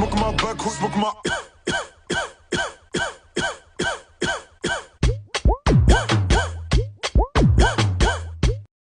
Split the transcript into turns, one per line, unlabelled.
Smoking my back, smoking my.